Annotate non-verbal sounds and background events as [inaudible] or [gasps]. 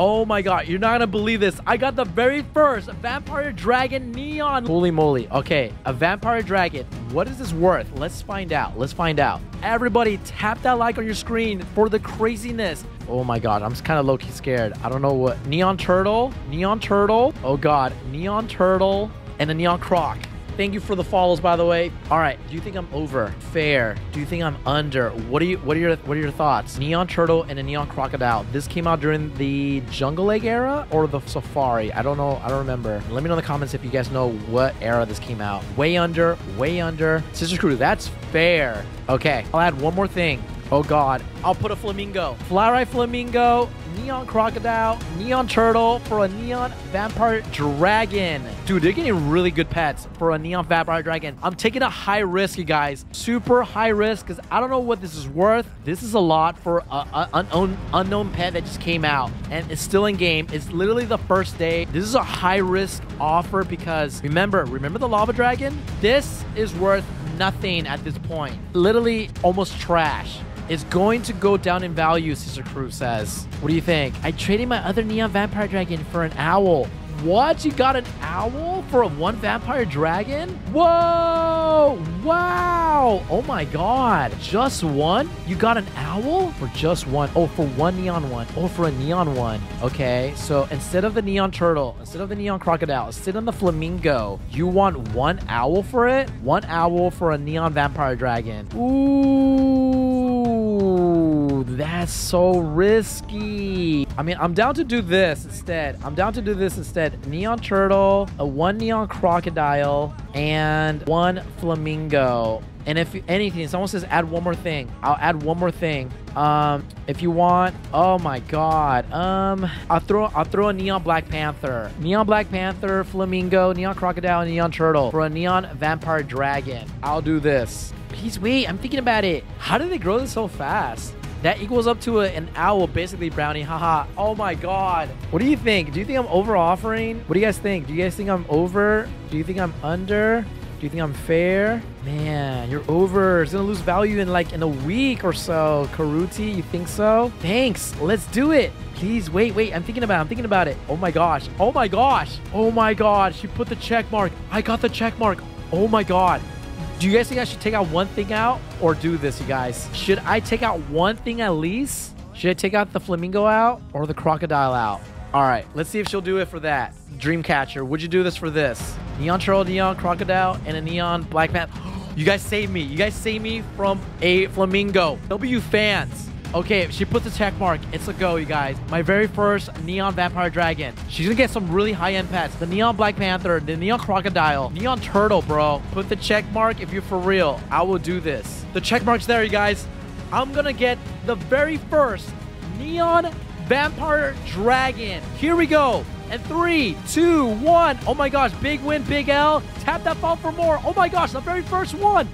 Oh my god, you're not gonna believe this. I got the very first Vampire Dragon Neon. Holy moly. Okay, a Vampire Dragon. What is this worth? Let's find out. Let's find out. Everybody, tap that like on your screen for the craziness. Oh my god, I'm just kind of low-key scared. I don't know what. Neon Turtle? Neon Turtle? Oh god, Neon Turtle and a Neon Croc. Thank you for the follows, by the way. All right, do you think I'm over? Fair. Do you think I'm under? What are you? What are your? What are your thoughts? Neon turtle and a neon crocodile. This came out during the Jungle Egg era or the Safari. I don't know. I don't remember. Let me know in the comments if you guys know what era this came out. Way under. Way under. Sister Crew. That's fair. Okay. I'll add one more thing. Oh God. I'll put a flamingo. Fly ride flamingo neon crocodile, neon turtle for a neon vampire dragon. Dude, they're getting really good pets for a neon vampire dragon. I'm taking a high risk, you guys. Super high risk because I don't know what this is worth. This is a lot for an unknown, unknown pet that just came out and it's still in game. It's literally the first day. This is a high risk offer because remember, remember the lava dragon? This is worth nothing at this point. Literally almost trash is going to go down in value, Sister Crew says. What do you think? I traded my other Neon Vampire Dragon for an owl. What? You got an owl for a one vampire dragon? Whoa! Wow! Oh my god. Just one? You got an owl? For just one? Oh, for one neon one. Oh, for a neon one. Okay, so instead of the neon turtle, instead of the neon crocodile, instead of the flamingo, you want one owl for it? One owl for a neon vampire dragon. Ooh, that's so risky. I mean, I'm down to do this instead. I'm down to do this instead. Neon turtle, a one neon crocodile, and one flamingo. And if anything, someone says add one more thing, I'll add one more thing. Um, if you want, oh my god. Um, I'll throw I'll throw a neon black panther, neon black panther, flamingo, neon crocodile, neon turtle for a neon vampire dragon. I'll do this. Please wait. I'm thinking about it. How did they grow this so fast? That equals up to a, an owl, basically, Brownie. Haha. Oh my god. What do you think? Do you think I'm over offering? What do you guys think? Do you guys think I'm over? Do you think I'm under? Do you think I'm fair? Man, you're over. It's gonna lose value in like in a week or so. Karuti, you think so? Thanks. Let's do it. Please wait, wait. I'm thinking about it. I'm thinking about it. Oh my gosh. Oh my gosh. Oh my god. She put the check mark. I got the check mark. Oh my god. Do you guys think I should take out one thing out or do this, you guys? Should I take out one thing at least? Should I take out the flamingo out or the crocodile out? All right, let's see if she'll do it for that. Dreamcatcher, would you do this for this? Neon turtle, neon crocodile, and a neon black man. [gasps] You guys saved me. You guys saved me from a flamingo. W fans. Okay, she puts a check mark. It's a go, you guys. My very first Neon Vampire Dragon. She's gonna get some really high-end pets. The Neon Black Panther, the Neon Crocodile, Neon Turtle, bro. Put the check mark if you're for real. I will do this. The check mark's there, you guys. I'm gonna get the very first Neon Vampire Dragon. Here we go. And three, two, one. Oh my gosh, big win, big L. Tap that phone for more. Oh my gosh, the very first one.